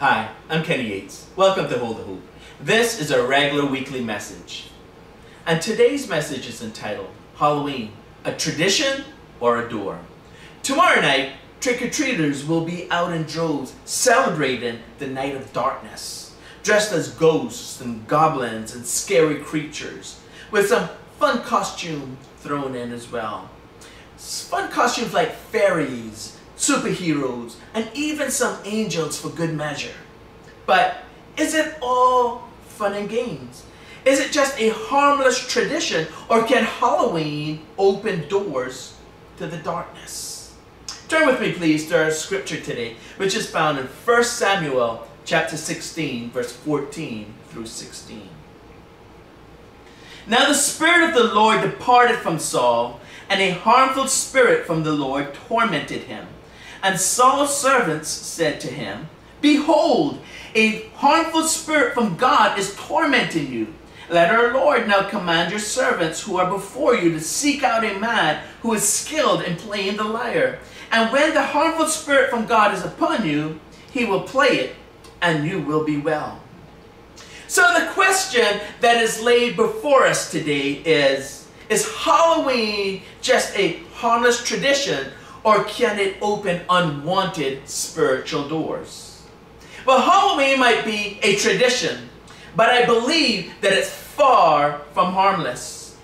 Hi, I'm Kenny Yates. Welcome to Hold to Hope. This is a regular weekly message. And today's message is entitled Halloween, a tradition or a door. Tomorrow night, trick-or-treaters will be out in droves celebrating the night of darkness, dressed as ghosts and goblins and scary creatures, with some fun costumes thrown in as well. Fun costumes like fairies, superheroes, and even some angels for good measure. But is it all fun and games? Is it just a harmless tradition or can Halloween open doors to the darkness? Turn with me please to our scripture today, which is found in 1 Samuel chapter 16, verse 14 through 16. Now the Spirit of the Lord departed from Saul, and a harmful spirit from the Lord tormented him. And Saul's servants said to him, Behold, a harmful spirit from God is tormenting you. Let our Lord now command your servants who are before you to seek out a man who is skilled in playing the lyre. And when the harmful spirit from God is upon you, he will play it, and you will be well. So the question that is laid before us today is, is Halloween just a harmless tradition or can it open unwanted spiritual doors? Well, Halloween might be a tradition, but I believe that it's far from harmless.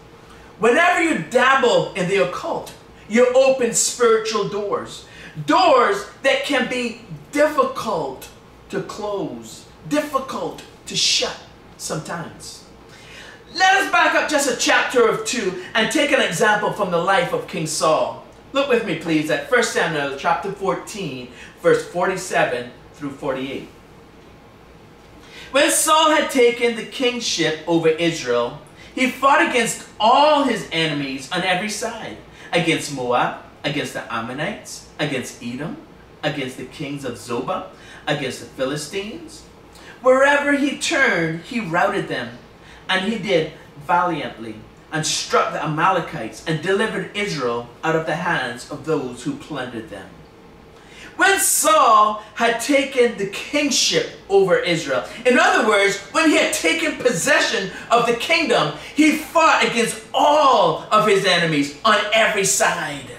Whenever you dabble in the occult, you open spiritual doors. Doors that can be difficult to close, difficult to shut sometimes. Let us back up just a chapter or two and take an example from the life of King Saul. Look with me, please, at 1 Samuel chapter 14, verse 47 through 48. When Saul had taken the kingship over Israel, he fought against all his enemies on every side against Moab, against the Ammonites, against Edom, against the kings of Zobah, against the Philistines. Wherever he turned, he routed them, and he did valiantly, and struck the Amalekites, and delivered Israel out of the hands of those who plundered them. When Saul had taken the kingship over Israel, in other words, when he had taken possession of the kingdom, he fought against all of his enemies on every side.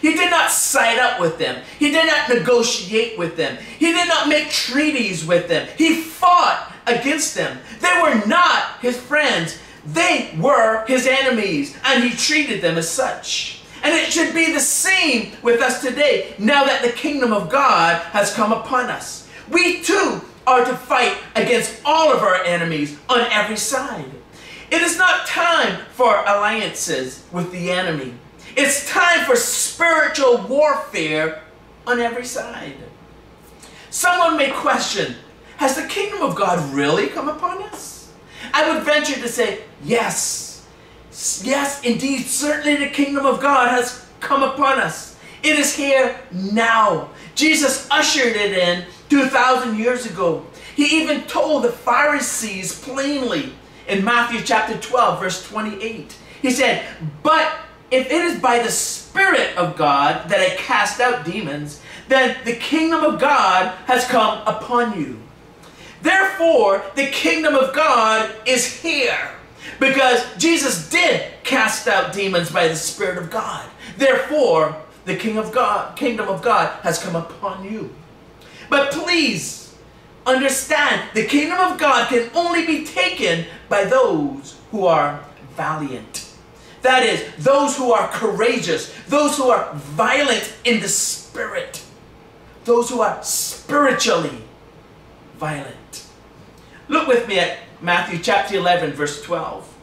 He did not side up with them. He did not negotiate with them. He did not make treaties with them. He fought against them. They were not his friends. They were his enemies, and he treated them as such. And it should be the same with us today, now that the kingdom of God has come upon us. We too are to fight against all of our enemies on every side. It is not time for alliances with the enemy. It's time for spiritual warfare on every side. Someone may question, has the kingdom of God really come upon us? I would venture to say, yes. Yes, indeed, certainly the kingdom of God has come upon us. It is here now. Jesus ushered it in 2,000 years ago. He even told the Pharisees plainly in Matthew chapter 12, verse 28. He said, But if it is by the Spirit of God that I cast out demons, then the kingdom of God has come upon you. Therefore, the kingdom of God is here. Because Jesus did cast out demons by the Spirit of God. Therefore, the King of God, kingdom of God has come upon you. But please understand, the kingdom of God can only be taken by those who are valiant. That is, those who are courageous, those who are violent in the spirit, those who are spiritually violent. Look with me at Matthew chapter 11, verse 12.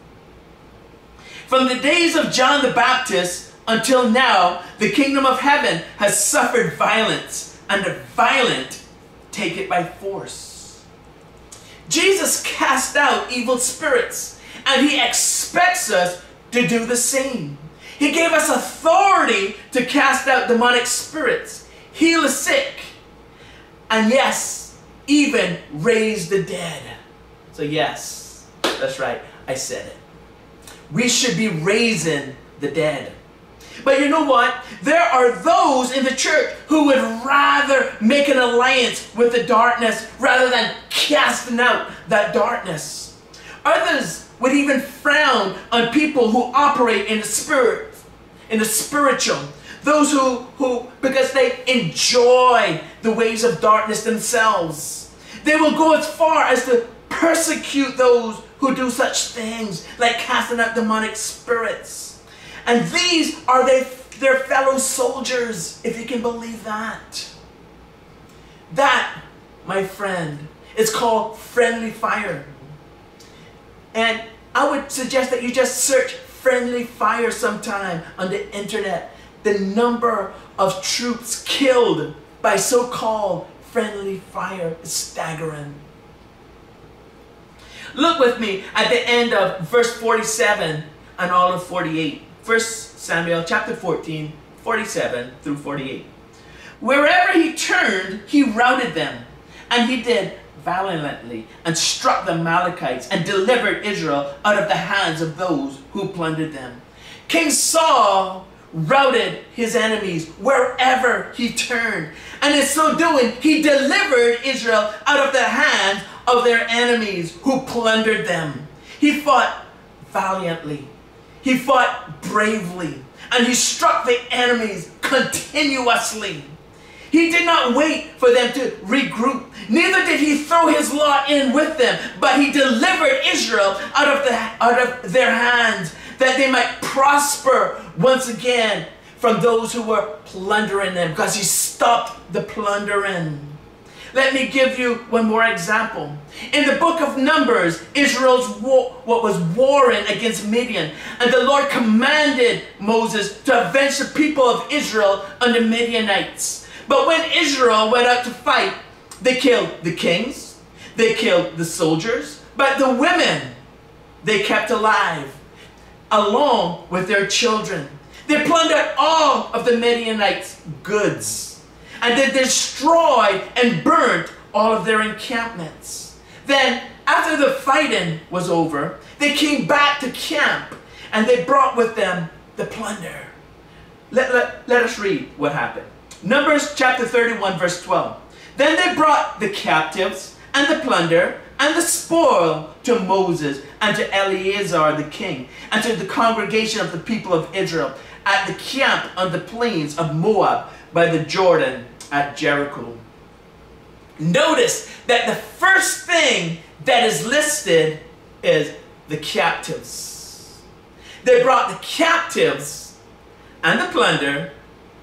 From the days of John the Baptist until now, the kingdom of heaven has suffered violence, and the violent take it by force. Jesus cast out evil spirits, and he expects us to do the same. He gave us authority to cast out demonic spirits, heal the sick, and yes, even raise the dead. So yes, that's right, I said it. We should be raising the dead. But you know what? There are those in the church who would rather make an alliance with the darkness rather than casting out that darkness. Others would even frown on people who operate in the spirit, in the spiritual. Those who, who because they enjoy the ways of darkness themselves. They will go as far as to persecute those who do such things, like casting out demonic spirits. And these are their, their fellow soldiers, if you can believe that. That, my friend, is called friendly fire. And I would suggest that you just search friendly fire sometime on the internet. The number of troops killed by so-called friendly fire is staggering. Look with me at the end of verse 47 and all of 48. 1 Samuel chapter 14, 47 through 48. Wherever he turned, he routed them, and he did valiantly and struck the Amalekites and delivered Israel out of the hands of those who plundered them. King Saul routed his enemies wherever he turned. And in so doing, he delivered Israel out of the hands of their enemies who plundered them. He fought valiantly. He fought bravely. And he struck the enemies continuously. He did not wait for them to regroup. Neither did he throw his lot in with them, but he delivered Israel out of, the, out of their hands that they might prosper once again from those who were plundering them because he stopped the plundering. Let me give you one more example. In the book of Numbers, Israel's war, what was warring against Midian, and the Lord commanded Moses to avenge the people of Israel on the Midianites. But when Israel went out to fight, they killed the kings, they killed the soldiers, but the women they kept alive, along with their children. They plundered all of the Midianites' goods and they destroyed and burnt all of their encampments. Then, after the fighting was over, they came back to camp and they brought with them the plunder. Let, let, let us read what happened. Numbers chapter 31, verse 12. Then they brought the captives and the plunder and the spoil to Moses and to Eleazar the king and to the congregation of the people of Israel at the camp on the plains of Moab by the Jordan at Jericho. Notice that the first thing that is listed is the captives. They brought the captives and the plunder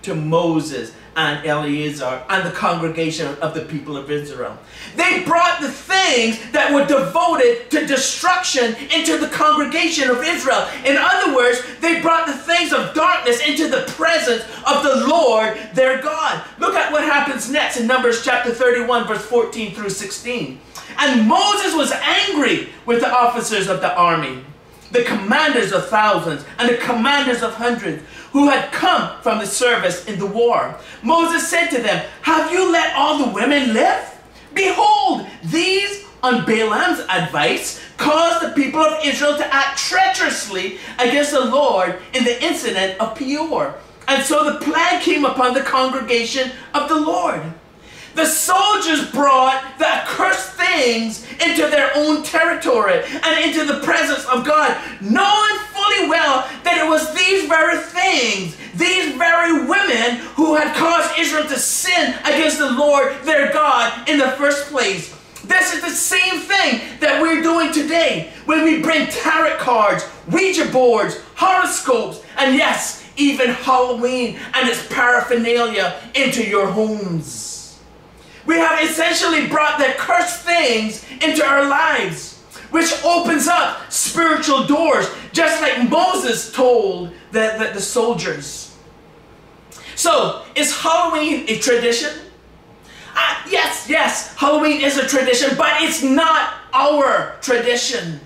to Moses and Eleazar and the congregation of the people of Israel. They brought the things that were devoted to destruction into the congregation of Israel. In other words, they brought the things of darkness into the presence of the Lord their God. Look at what happens next in Numbers chapter 31, verse 14 through 16. And Moses was angry with the officers of the army, the commanders of thousands, and the commanders of hundreds who had come from the service in the war. Moses said to them, Have you let all the women live? Behold, these on Balaam's advice caused the people of Israel to act treacherously against the Lord in the incident of Peor. And so the plague came upon the congregation of the Lord. The soldiers brought the accursed things into their own territory and into the presence of God, knowing fully well that it was these very things, these very women who had caused Israel to sin against the Lord their God in the first place. This is the same thing that we're doing today when we bring tarot cards, Ouija boards, horoscopes, and yes, even Halloween and its paraphernalia into your homes. We have essentially brought the cursed things into our lives, which opens up spiritual doors, just like Moses told the, the, the soldiers. So, is Halloween a tradition? Uh, yes, yes, Halloween is a tradition, but it's not our tradition.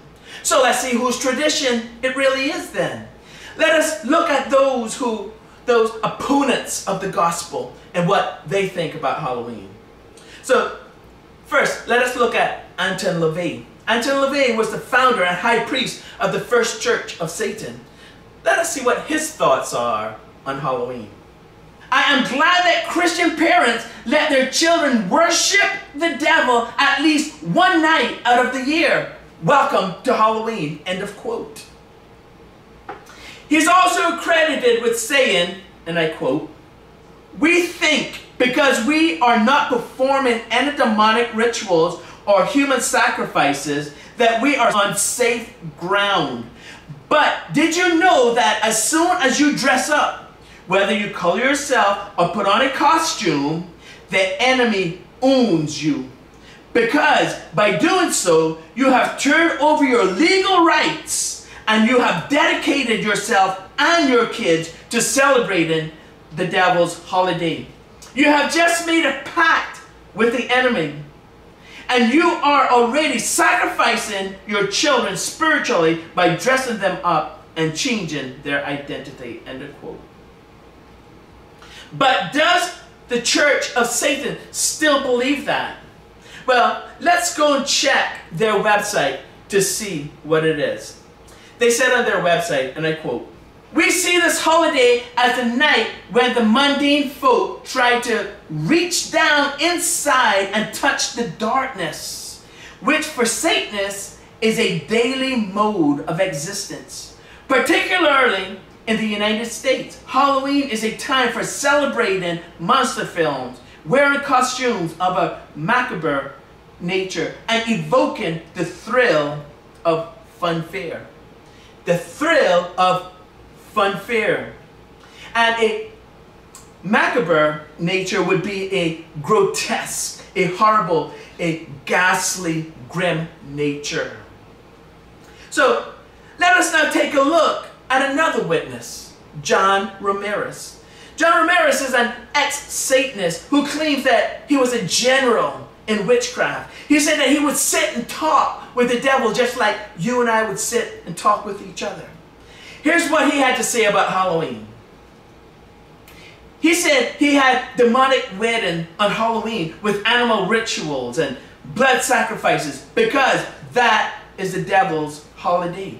So let's see whose tradition it really is then. Let us look at those who, those opponents of the gospel and what they think about Halloween. So, first, let us look at Anton LaVey. Anton LaVey was the founder and high priest of the first church of Satan. Let us see what his thoughts are on Halloween. I am glad that Christian parents let their children worship the devil at least one night out of the year. Welcome to Halloween. End of quote. He's also credited with saying, and I quote, We think because we are not performing any demonic rituals or human sacrifices that we are on safe ground. But did you know that as soon as you dress up, whether you color yourself or put on a costume, the enemy owns you. Because by doing so, you have turned over your legal rights and you have dedicated yourself and your kids to celebrating the devil's holiday. You have just made a pact with the enemy. And you are already sacrificing your children spiritually by dressing them up and changing their identity. End of quote. But does the church of Satan still believe that? Well, let's go and check their website to see what it is. They said on their website, and I quote, we see this holiday as a night when the mundane folk try to reach down inside and touch the darkness, which for Satanists is a daily mode of existence. Particularly in the United States, Halloween is a time for celebrating monster films, wearing costumes of a macabre nature, and evoking the thrill of fun fair. The thrill of fun fair. And a macabre nature would be a grotesque, a horrible, a ghastly, grim nature. So let us now take a look at another witness, John Ramirez. John Ramirez is an ex-Satanist who claims that he was a general in witchcraft. He said that he would sit and talk with the devil just like you and I would sit and talk with each other. Here's what he had to say about Halloween. He said he had demonic wedding on Halloween with animal rituals and blood sacrifices because that is the devil's holiday.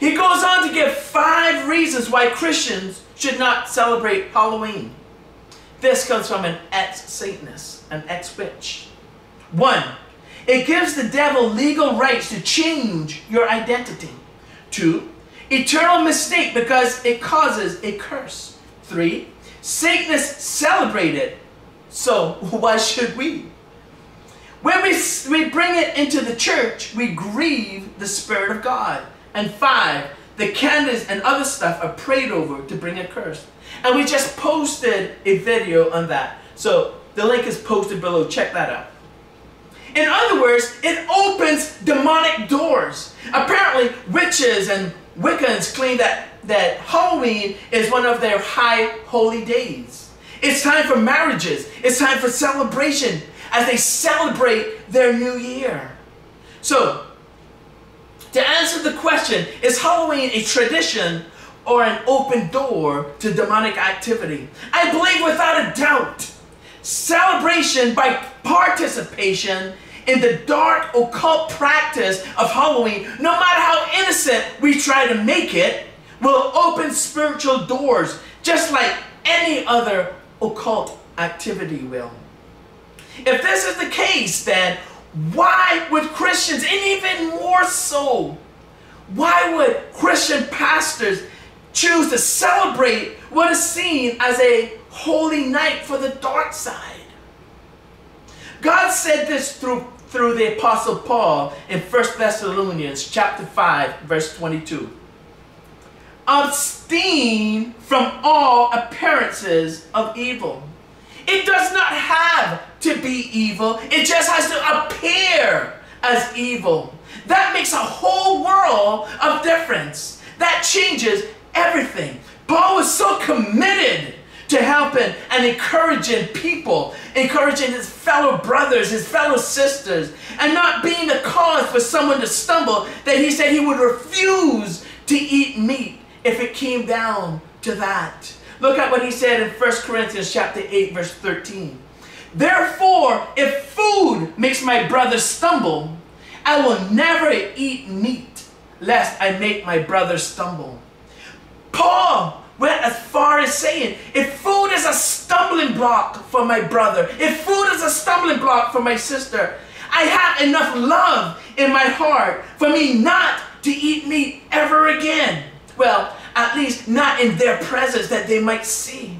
He goes on to give five reasons why Christians should not celebrate Halloween. This comes from an ex-Satanist, an ex-witch. One, it gives the devil legal rights to change your identity. Two, Eternal mistake because it causes a curse. Three, Satanists celebrate it. So why should we? When we, we bring it into the church, we grieve the Spirit of God. And five, the candles and other stuff are prayed over to bring a curse. And we just posted a video on that. So the link is posted below. Check that out. In other words, it opens demonic doors. Apparently, witches and Wiccans claim that, that Halloween is one of their high holy days. It's time for marriages. It's time for celebration as they celebrate their new year. So, to answer the question, is Halloween a tradition or an open door to demonic activity? I believe without a doubt, celebration by participation in the dark occult practice of Halloween, no matter how innocent we try to make it, will open spiritual doors just like any other occult activity will. If this is the case, then why would Christians, and even more so, why would Christian pastors choose to celebrate what is seen as a holy night for the dark side? God said this through through the apostle Paul in 1 Thessalonians chapter 5 verse 22. Abstain from all appearances of evil. It does not have to be evil. It just has to appear as evil. That makes a whole world of difference. That changes everything. Paul was so committed to helping and encouraging people, encouraging his fellow brothers, his fellow sisters, and not being a cause for someone to stumble, that he said he would refuse to eat meat if it came down to that. Look at what he said in 1 Corinthians chapter 8, verse 13. Therefore, if food makes my brother stumble, I will never eat meat, lest I make my brother stumble. Paul went as far as saying, if food is a stumbling block for my brother, if food is a stumbling block for my sister, I have enough love in my heart for me not to eat meat ever again. Well, at least not in their presence that they might see.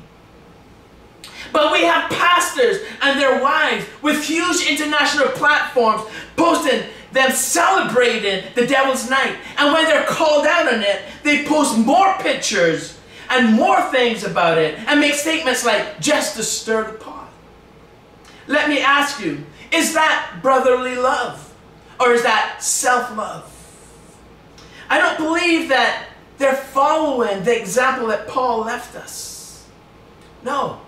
But we have pastors and their wives with huge international platforms posting them celebrating the devil's night. And when they're called out on it, they post more pictures and more things about it and make statements like, just to stir the pot. Let me ask you, is that brotherly love? Or is that self love? I don't believe that they're following the example that Paul left us. No.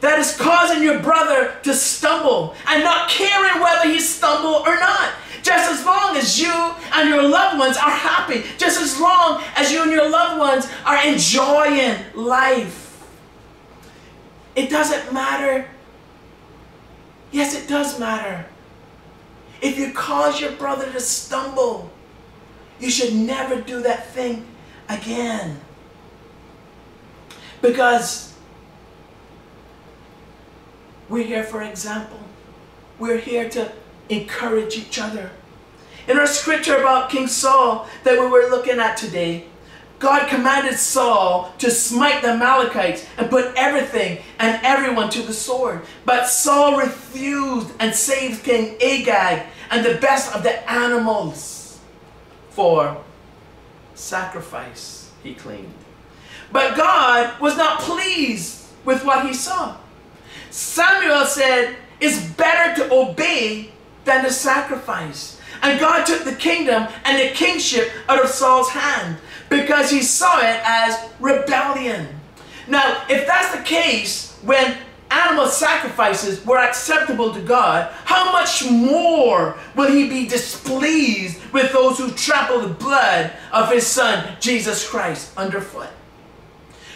That is causing your brother to stumble and not caring whether he stumbled or not. Just as long as you and your loved ones are happy, just as long as you and your loved ones are enjoying life. It doesn't matter. Yes, it does matter. If you cause your brother to stumble, you should never do that thing again. Because we're here for example. We're here to encourage each other. In our scripture about King Saul that we were looking at today, God commanded Saul to smite the Amalekites and put everything and everyone to the sword. But Saul refused and saved King Agag and the best of the animals for sacrifice, he claimed. But God was not pleased with what he saw. Samuel said, It's better to obey than to sacrifice. And God took the kingdom and the kingship out of Saul's hand because he saw it as rebellion. Now, if that's the case, when animal sacrifices were acceptable to God, how much more will he be displeased with those who trample the blood of his son, Jesus Christ, underfoot?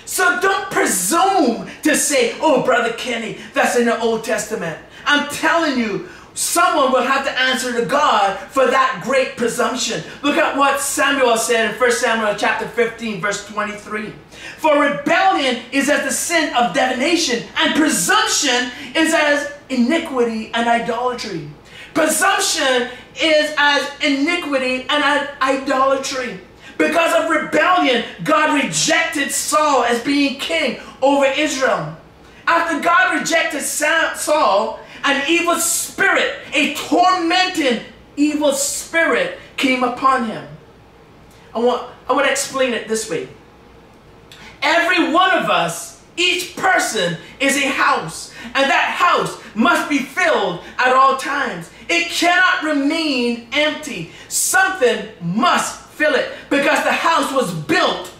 So don't presume to say, oh, Brother Kenny, that's in the Old Testament. I'm telling you, someone will have to answer to God for that great presumption. Look at what Samuel said in 1 Samuel chapter 15, verse 23. For rebellion is as the sin of divination, and presumption is as iniquity and idolatry. Presumption is as iniquity and idolatry. Because of rebellion, God rejected Saul as being king over Israel. After God rejected Saul, an evil spirit, a tormenting evil spirit came upon him. I want, I want to explain it this way. Every one of us, each person is a house, and that house must be filled at all times. It cannot remain empty. Something must fill it because the house was built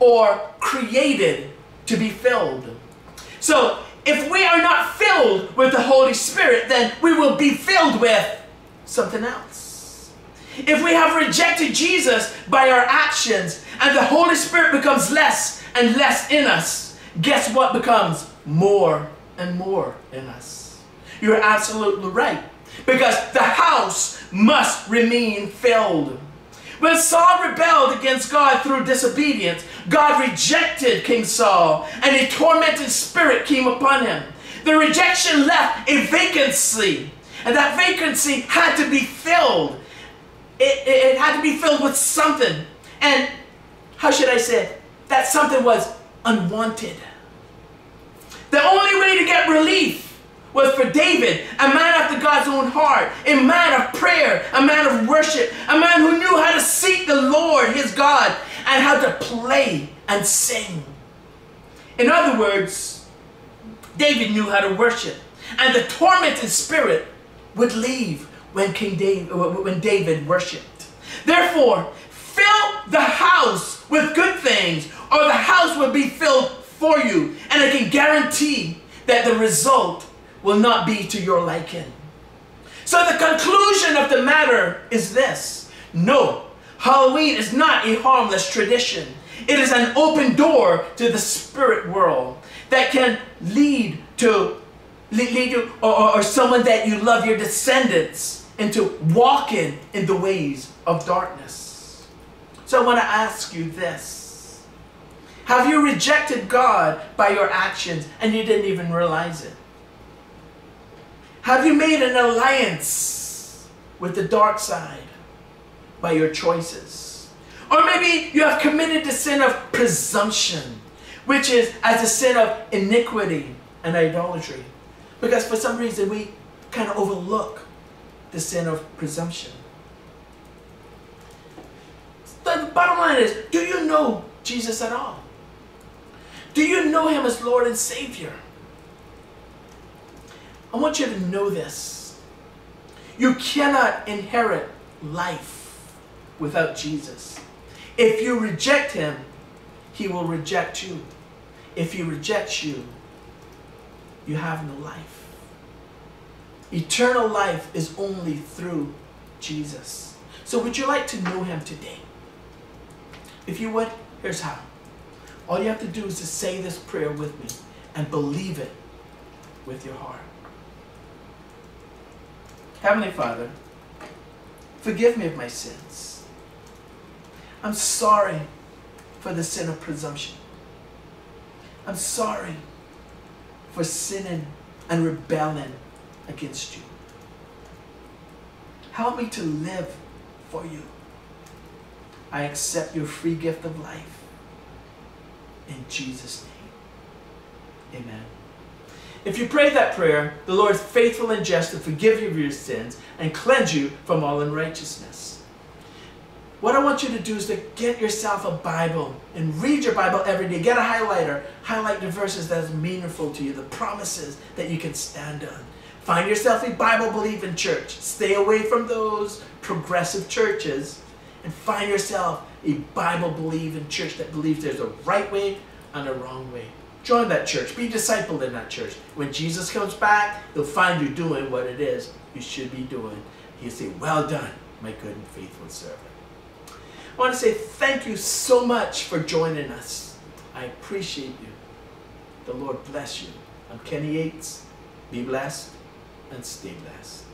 or created to be filled. So if we are not filled with the Holy Spirit, then we will be filled with something else. If we have rejected Jesus by our actions and the Holy Spirit becomes less and less in us, guess what becomes more and more in us? You're absolutely right. Because the house must remain filled. When Saul rebelled against God through disobedience, God rejected King Saul, and a tormented spirit came upon him. The rejection left a vacancy, and that vacancy had to be filled. It, it, it had to be filled with something. And how should I say it? That something was unwanted. The only way to get relief was for David, a man after God's own heart, a man of prayer, a man of worship, a man who knew how to seek the Lord, his God, and how to play and sing. In other words, David knew how to worship, and the tormented spirit would leave when King David, uh, when David worshipped. Therefore, fill the house with good things, or the house will be filled for you, and I can guarantee that the result will not be to your liking. So the conclusion of the matter is this. No, Halloween is not a harmless tradition. It is an open door to the spirit world that can lead to lead you or, or, or someone that you love your descendants into walking in the ways of darkness. So I want to ask you this. Have you rejected God by your actions and you didn't even realize it? Have you made an alliance with the dark side by your choices? Or maybe you have committed the sin of presumption, which is as a sin of iniquity and idolatry. Because for some reason we kind of overlook the sin of presumption. The bottom line is, do you know Jesus at all? Do you know him as Lord and Savior? I want you to know this. You cannot inherit life without Jesus. If you reject him, he will reject you. If he rejects you, you have no life. Eternal life is only through Jesus. So would you like to know him today? If you would, here's how. All you have to do is to say this prayer with me and believe it with your heart. Heavenly Father, forgive me of my sins. I'm sorry for the sin of presumption. I'm sorry for sinning and rebelling against you. Help me to live for you. I accept your free gift of life. In Jesus' name. Amen. If you pray that prayer, the Lord is faithful and just to forgive you of your sins and cleanse you from all unrighteousness. What I want you to do is to get yourself a Bible and read your Bible every day. Get a highlighter. Highlight the verses that is meaningful to you, the promises that you can stand on. Find yourself a Bible believing church. Stay away from those progressive churches and find yourself a Bible believing church that believes there's a right way and a wrong way. Join that church. Be discipled in that church. When Jesus comes back, he'll find you doing what it is you should be doing. He'll say, Well done, my good and faithful servant. I want to say thank you so much for joining us. I appreciate you. The Lord bless you. I'm Kenny Yates. Be blessed and stay blessed.